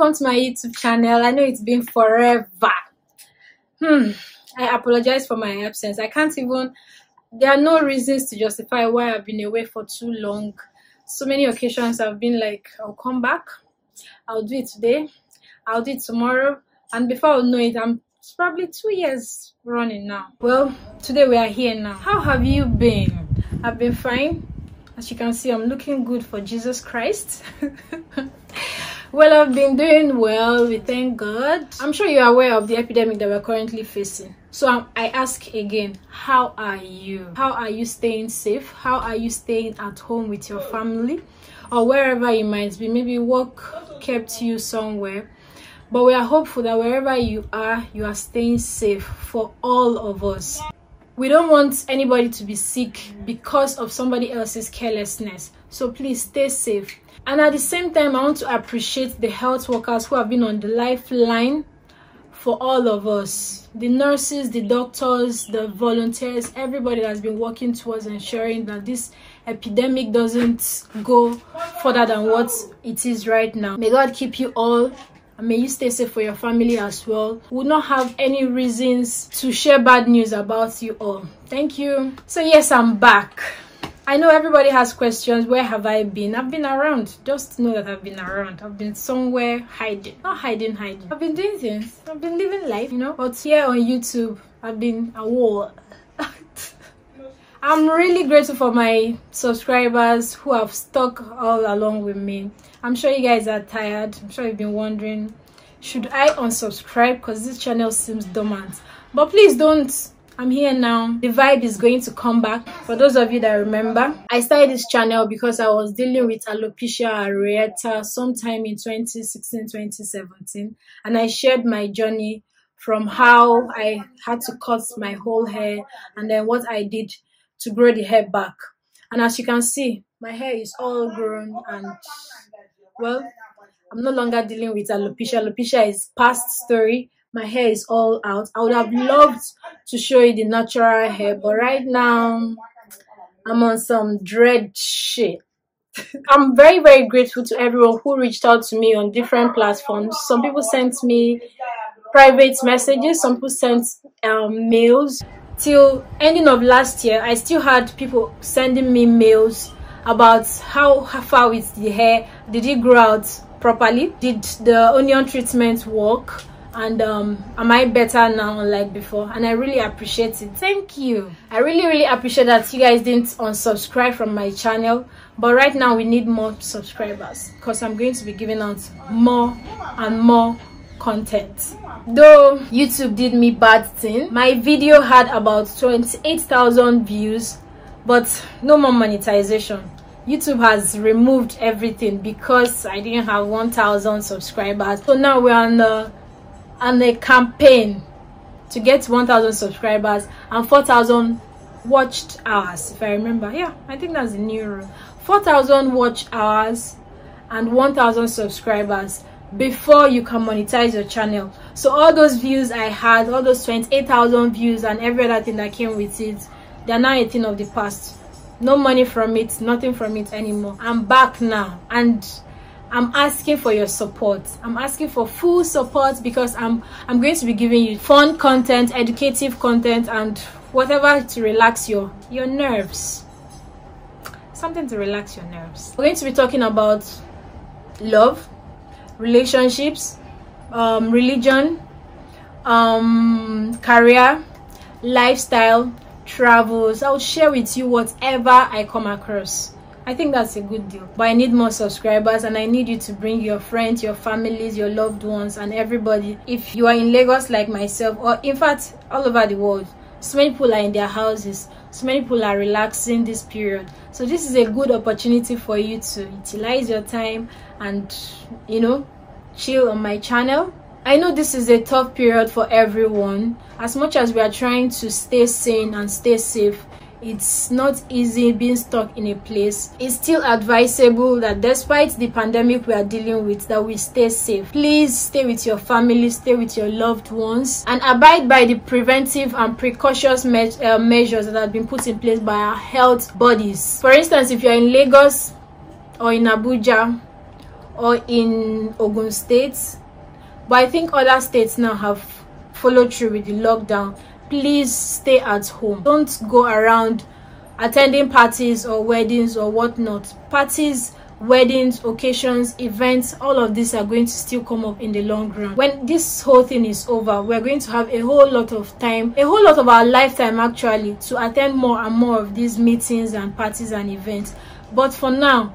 welcome to my youtube channel. I know it's been forever. Hmm i apologize for my absence. I can't even there are no reasons to justify why i've been away for too long. So many occasions i've been like i'll come back i'll do it today i'll do it tomorrow and before i know it i'm probably two years running now. Well today we are here now. How have you been? I've been fine. As you can see i'm looking good for jesus christ well i've been doing well we thank god. I'm sure you're aware of the epidemic that we're currently facing. So um, i ask again how are you? How are you staying safe? How are you staying at home with your family? Or wherever you might be. Maybe work kept you somewhere. But we are hopeful that wherever you are you are staying safe for all of us we don't want anybody to be sick because of somebody else's carelessness. So please stay safe. And at the same time i want to appreciate the health workers who have been on the lifeline for all of us. The nurses the doctors the volunteers everybody that's been working towards ensuring that this epidemic doesn't go further than what it is right now. May god keep you all and may you stay safe for your family as well would not have any reasons to share bad news about you all thank you so yes i'm back I know everybody has questions. Where have I been? I've been around. Just know that I've been around. I've been somewhere hiding. Not hiding, hiding. I've been doing things. I've been living life, you know. But here on YouTube, I've been a war. I'm really grateful for my subscribers who have stuck all along with me. I'm sure you guys are tired. I'm sure you've been wondering, should I unsubscribe? Because this channel seems dormant. But please don't I'm here now. The vibe is going to come back. For those of you that remember, I started this channel because I was dealing with alopecia areata sometime in 2016-2017 and I shared my journey from how I had to cut my whole hair and then what I did to grow the hair back. And as you can see, my hair is all grown and well, I'm no longer dealing with alopecia. Alopecia is past story. My hair is all out. I would have loved to show you the natural hair but right now i'm on some dread shit. I'm very very grateful to everyone who reached out to me on different platforms. Some people sent me private messages. Some people sent um, mails till ending of last year i still had people sending me mails about how, how far with the hair did it grow out properly did the onion treatment work and um am i better now like before? And i really appreciate it. Thank you. I really really appreciate that you guys didn't unsubscribe from my channel but right now we need more subscribers because i'm going to be giving out more and more content. Hmm. Though youtube did me bad thing my video had about 28,000 views but no more monetization. Youtube has removed everything because i didn't have 1,000 subscribers. So now we're on the and a campaign to get 1000 subscribers and 4000 watched hours if i remember. Yeah i think that's the new rule. 4000 watch hours and 1000 subscribers before you can monetize your channel. So all those views i had all those 28,000 views and every other thing that came with it they're now a thing of the past. No money from it nothing from it anymore. I'm back now and i'm asking for your support. I'm asking for full support because i'm i'm going to be giving you fun content educative content and whatever to relax your your nerves. Something to relax your nerves. We're going to be talking about love relationships um, religion um, career lifestyle travels i'll share with you whatever i come across I think that's a good deal. But I need more subscribers and I need you to bring your friends, your families, your loved ones and everybody. If you are in Lagos like myself or in fact all over the world, so many people are in their houses. So many people are relaxing this period. So this is a good opportunity for you to utilize your time and you know chill on my channel. I know this is a tough period for everyone. As much as we are trying to stay sane and stay safe, it's not easy being stuck in a place it's still advisable that despite the pandemic we are dealing with that we stay safe please stay with your family stay with your loved ones and abide by the preventive and precautious me uh, measures that have been put in place by our health bodies for instance if you're in lagos or in abuja or in ogun state. But i think other states now have followed through with the lockdown. Please stay at home. Don't go around attending parties or weddings or whatnot. Parties weddings occasions events all of these are going to still come up in the long run. When this whole thing is over we're going to have a whole lot of time a whole lot of our lifetime actually to attend more and more of these meetings and parties and events. But for now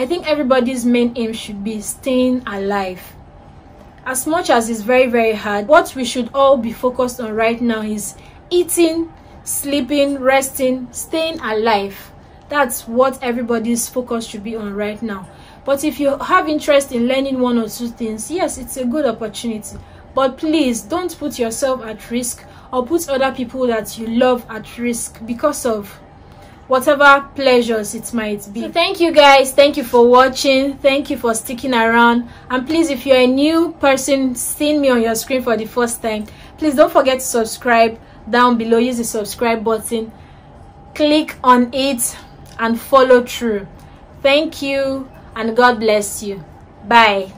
i think everybody's main aim should be staying alive. As much as it's very very hard what we should all be focused on right now is eating sleeping resting staying alive. That's what everybody's focus should be on right now. But if you have interest in learning one or two things yes it's a good opportunity. But please don't put yourself at risk or put other people that you love at risk because of whatever pleasures it might be so thank you guys thank you for watching thank you for sticking around and please if you're a new person seeing me on your screen for the first time please don't forget to subscribe down below use the subscribe button click on it and follow through. Thank you and God bless you. Bye.